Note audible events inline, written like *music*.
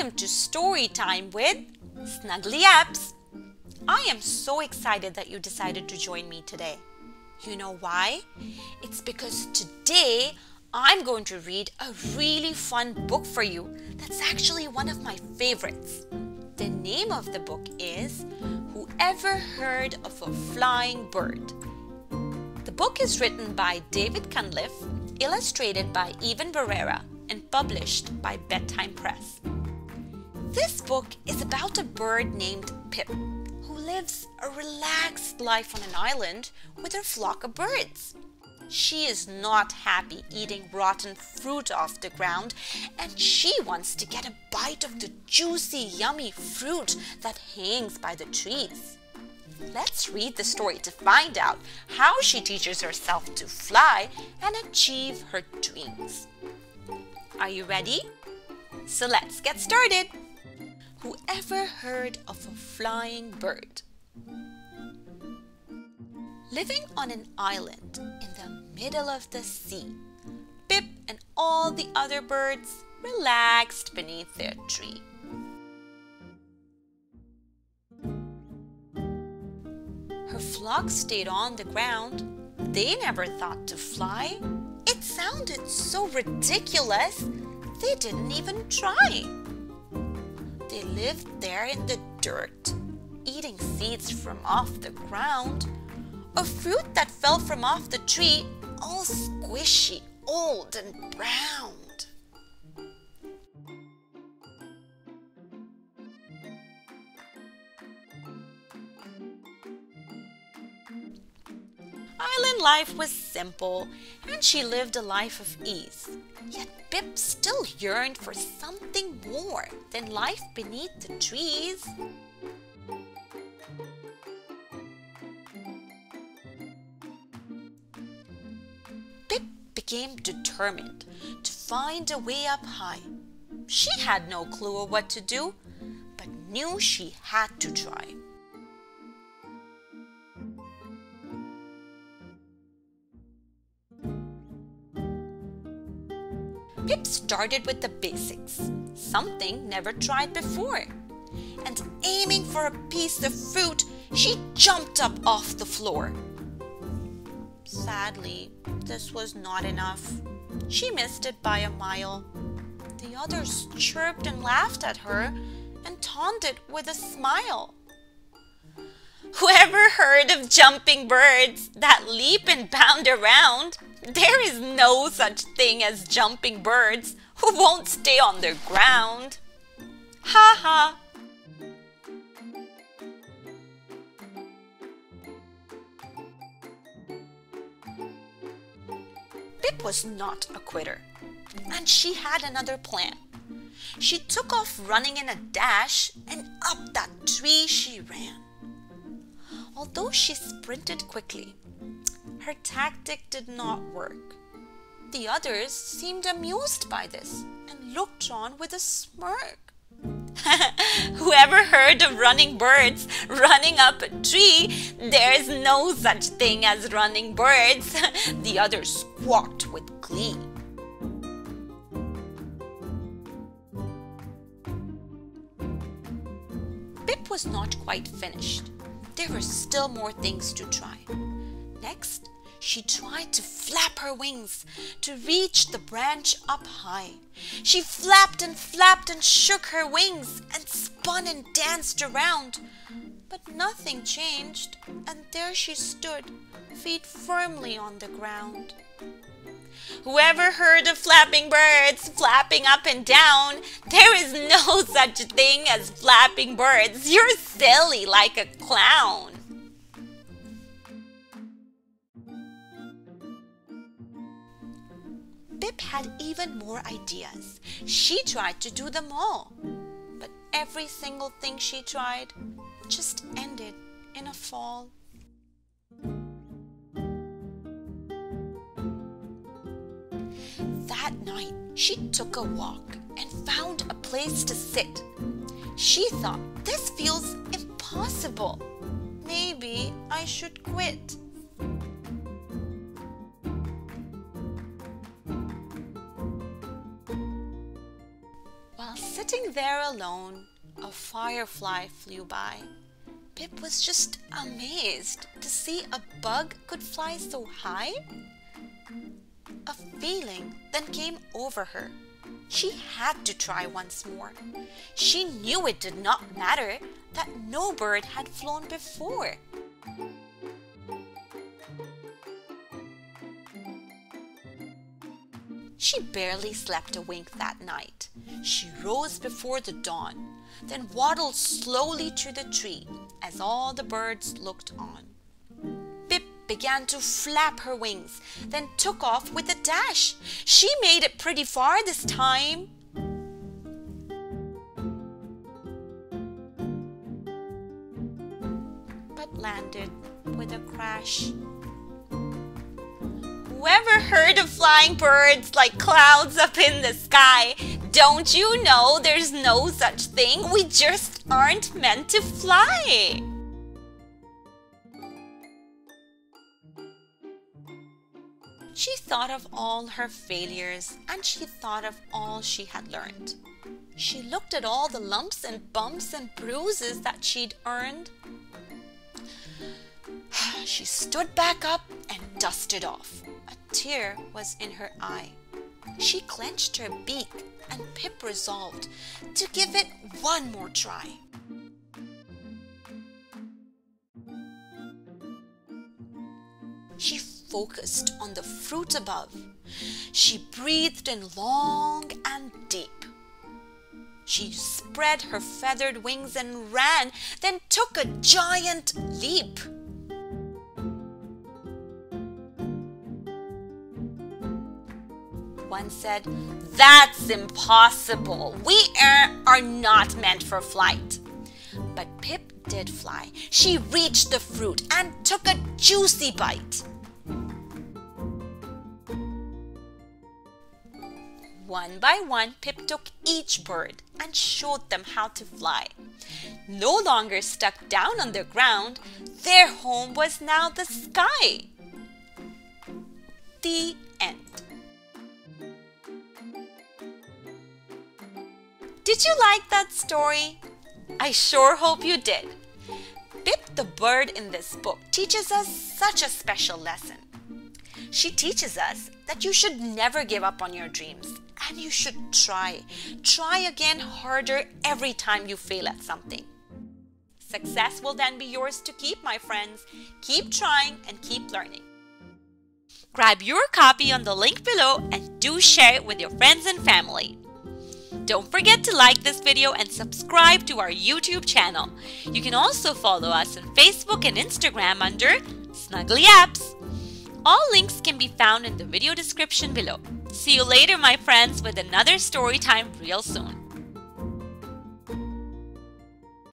Welcome to Story Time with Snuggly Apps. I am so excited that you decided to join me today. You know why? It's because today I'm going to read a really fun book for you that's actually one of my favorites. The name of the book is Whoever Heard of a Flying Bird? The book is written by David Cunliffe, illustrated by Ivan Barrera, and published by Bedtime Press. This book is about a bird named Pip who lives a relaxed life on an island with her flock of birds. She is not happy eating rotten fruit off the ground and she wants to get a bite of the juicy, yummy fruit that hangs by the trees. Let's read the story to find out how she teaches herself to fly and achieve her dreams. Are you ready? So let's get started. Whoever heard of a flying bird? Living on an island in the middle of the sea, Pip and all the other birds relaxed beneath their tree. Her flock stayed on the ground. They never thought to fly. It sounded so ridiculous, they didn't even try. Lived there in the dirt, eating seeds from off the ground, a fruit that fell from off the tree, all squishy, old, and browned. Life was simple, and she lived a life of ease. Yet Pip still yearned for something more than life beneath the trees. Pip became determined to find a way up high. She had no clue of what to do, but knew she had to try. Pip started with the basics, something never tried before. And aiming for a piece of fruit, she jumped up off the floor. Sadly, this was not enough. She missed it by a mile. The others chirped and laughed at her and taunted with a smile. Whoever heard of jumping birds that leap and bound around? There is no such thing as jumping birds who won't stay on their ground. Ha ha! Pip was not a quitter, and she had another plan. She took off running in a dash, and up that tree she ran. Although she sprinted quickly, her tactic did not work. The others seemed amused by this and looked on with a smirk. *laughs* Whoever heard of running birds running up a tree? There's no such thing as running birds. *laughs* the others squawked with glee. Pip was not quite finished. There were still more things to try. Next, she tried to flap her wings to reach the branch up high. She flapped and flapped and shook her wings and spun and danced around. But nothing changed, and there she stood, feet firmly on the ground. Whoever heard of flapping birds flapping up and down? There is no *laughs* such thing as flapping birds. You're silly like a clown. Pip had even more ideas. She tried to do them all. But every single thing she tried just ended in a fall. That night, she took a walk and found a place to sit. She thought, this feels impossible. Maybe I should quit. While sitting there alone, a firefly flew by. Pip was just amazed to see a bug could fly so high. A feeling then came over her. She had to try once more. She knew it did not matter that no bird had flown before. She barely slept a wink that night. She rose before the dawn, then waddled slowly to the tree as all the birds looked on. Began to flap her wings, then took off with a dash. She made it pretty far this time. But landed with a crash. Whoever heard of flying birds like clouds up in the sky? Don't you know there's no such thing? We just aren't meant to fly. She thought of all her failures and she thought of all she had learned. She looked at all the lumps and bumps and bruises that she'd earned. *sighs* She stood back up and dusted off A tear was in her eye. She clenched her beak and Pip resolved to give it one more try. Focused on the fruit above. She breathed in long and deep. She spread her feathered wings and ran, then took a giant leap. One said, That's impossible. We are not meant for flight. But Pip did fly. She reached the fruit and took a juicy bite. One by one, Pip took each bird and showed them how to fly. No longer stuck down on the ground, their home was now the sky. The end. Did you like that story? I sure hope you did. Pip the bird in this book teaches us such a special lesson. She teaches us that you should never give up on your dreams and you should try. Try again harder every time you fail at something. Success will then be yours to keep, my friends. Keep trying and keep learning. Grab your copy on the link below and do share it with your friends and family. Don't forget to like this video and subscribe to our YouTube channel. You can also follow us on Facebook and Instagram under Snuggly Apps. All links can be found in the video description below. See you later, my friends, with another story time real soon.